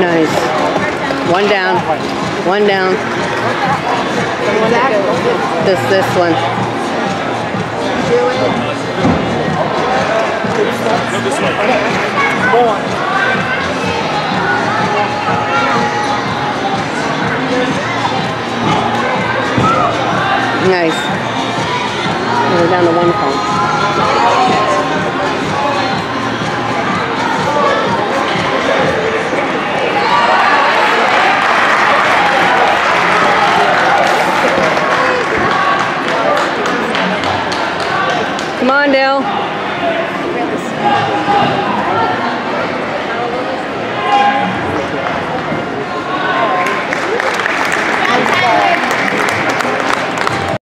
Nice. One down. One down. This this one. Nice. We're down to one phone. Come on, Dale.